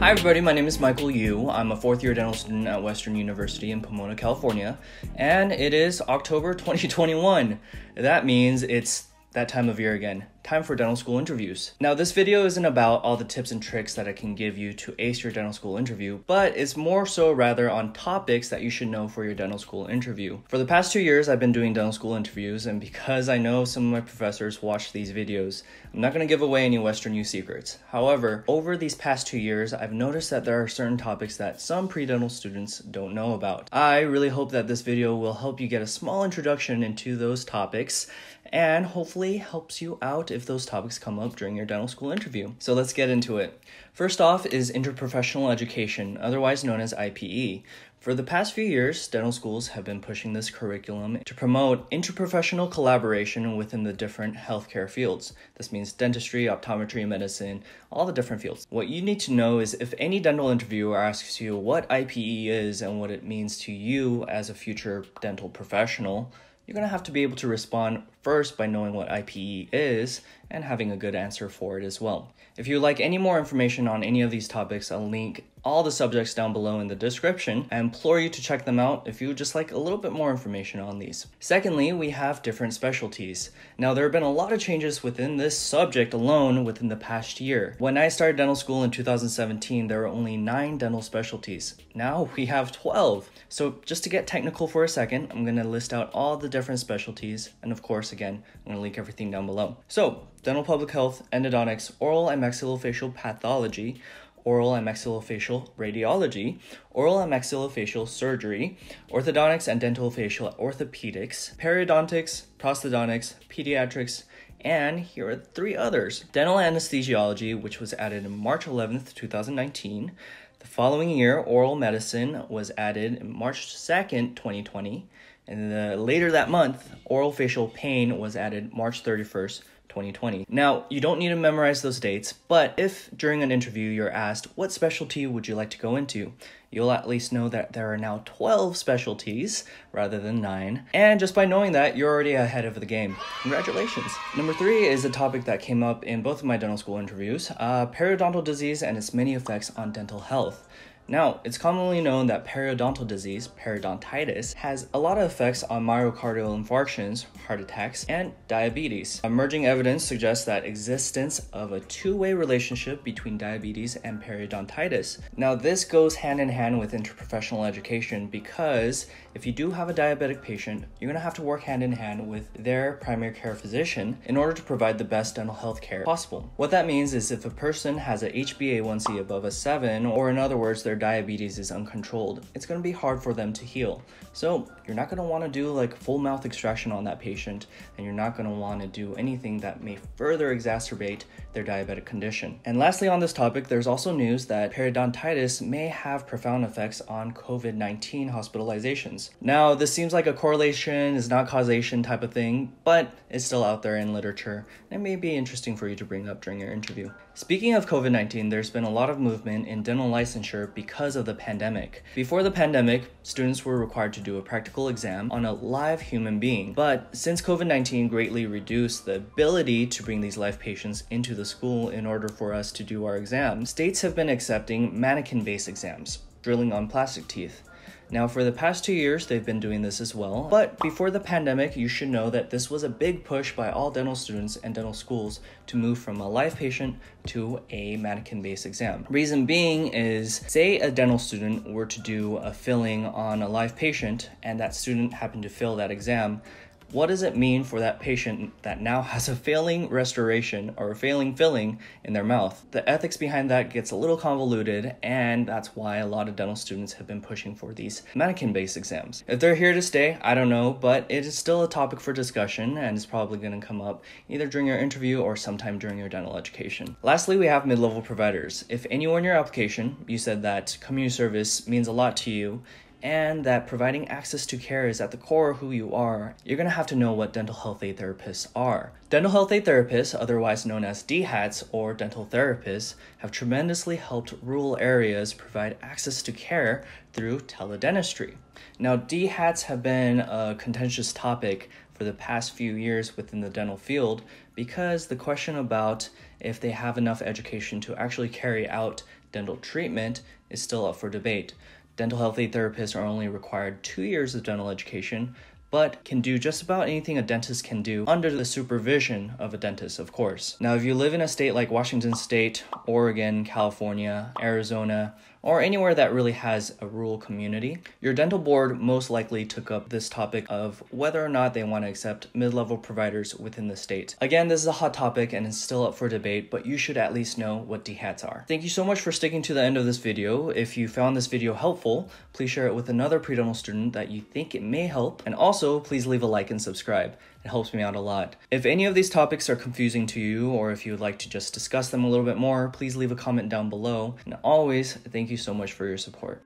Hi, everybody. My name is Michael Yoo. I'm a fourth year dental student at Western University in Pomona, California, and it is October 2021. That means it's that time of year again. Time for dental school interviews. Now, this video isn't about all the tips and tricks that I can give you to ace your dental school interview, but it's more so rather on topics that you should know for your dental school interview. For the past two years, I've been doing dental school interviews, and because I know some of my professors watch these videos, I'm not going to give away any Western U secrets. However, over these past two years, I've noticed that there are certain topics that some pre-dental students don't know about. I really hope that this video will help you get a small introduction into those topics and hopefully helps you out if those topics come up during your dental school interview. So let's get into it. First off is interprofessional education, otherwise known as IPE. For the past few years, dental schools have been pushing this curriculum to promote interprofessional collaboration within the different healthcare fields. This means dentistry, optometry, medicine, all the different fields. What you need to know is if any dental interviewer asks you what IPE is and what it means to you as a future dental professional, you're going to have to be able to respond first by knowing what IPE is and having a good answer for it as well. If you'd like any more information on any of these topics, I'll link all the subjects down below in the description. I implore you to check them out if you would just like a little bit more information on these. Secondly, we have different specialties. Now, there have been a lot of changes within this subject alone within the past year. When I started dental school in 2017, there were only nine dental specialties. Now we have 12. So, just to get technical for a second, I'm to list out all the different specialties, and of course, again, I'm to link everything down below. So, dental public health, endodontics, oral and maxillofacial pathology, oral and maxillofacial radiology, oral and maxillofacial surgery, orthodontics and dentofacial orthopedics, periodontics, prosthodontics, pediatrics, and here are three others. Dental anesthesiology, which was added in March 11th, 2019. The following year, oral medicine was added March 2nd, 2020. And the, later that month, orofacial pain was added March 31st, 2020. Now, you don't need to memorize those dates, but if during an interview you're asked, what specialty would you like to go into? You'll at least know that there are now 12 specialties rather than 9. And just by knowing that, you're already ahead of the game. Congratulations. Number 3 is a topic that came up in both of my dental school interviews uh, periodontal disease and its many effects on dental health. Now, it's commonly known that periodontal disease, periodontitis, has a lot of effects on myocardial infarctions, heart attacks, and diabetes. Emerging evidence suggests that existence of a two-way relationship between diabetes and periodontitis. Now, this goes hand in hand with interprofessional education because if you do have a diabetic patient, you're going to have to work hand in hand with their primary care physician in order to provide the best dental health care possible. What that means is if a person has a HbA1c above a 7, or in other words, their diabetes is uncontrolled, it's going to be hard for them to heal. So you're not going to want to do like full mouth extraction on that patient, and you're not going to want to do anything that may further exacerbate their diabetic condition. And lastly, on this topic, there's also news that periodontitis may have profound effects on COVID 19 hospitalizations. Now, this seems like a correlation is not causation type of thing, but it's still out there in literature. And it may be interesting for you to bring up during your interview. Speaking of COVID 19, there's been a lot of movement in dental licensure because of the pandemic. Before the pandemic, students were required to do a practical exam on a live human being, but since COVID 19 greatly reduced the ability to bring these live patients into the school in order for us to do our exam, states have been accepting mannequin based exams, drilling on plastic teeth. Now, for the past two years, they've been doing this as well. But before the pandemic, you should know that this was a big push by all dental students and dental schools to move from a live patient to a mannequin based exam. Reason being is say a dental student were to do a filling on a live patient and that student happened to fail that exam, what does it mean for that patient that now has a failing restoration or a failing filling in their mouth? The ethics behind that gets a little convoluted, and that's why a lot of dental students have been pushing for these mannequin based exams. If they're here to stay, I don't know, but it is still a topic for discussion and it's probably going to come up either during your interview or sometime during your dental education. Lastly, we have mid level providers. If anywhere in your application you said that community service means a lot to you, and that providing access to care is at the core of who you are, you're going to have to know what dental health aide therapists are. Dental health aide therapists, otherwise known as DHATs or dental therapists, have tremendously helped rural areas provide access to care through teledentistry. Now, DHATs have been a contentious topic for the past few years within the dental field because the question about if they have enough education to actually carry out Dental treatment is still up for debate. Dental health aide therapists are only required two years of dental education, but can do just about anything a dentist can do under the supervision of a dentist, of course. Now, if you live in a state like Washington State, Oregon, California, Arizona, or anywhere that really has a rural community, your dental board most likely took up this topic of whether or not they want to accept mid level providers within the state. Again, this is a hot topic and it's still up for debate, but you should at least know what DHATs are. Thank you so much for sticking to the end of this video. If you found this video helpful, please share it with another pre-dental student that you think it may help, and also please leave a like and subscribe. It helps me out a lot. If any of these topics are confusing to you, or if you would like to just discuss them a little bit more, please leave a comment down below. And always, thank you so much for your support.